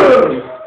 Brasil!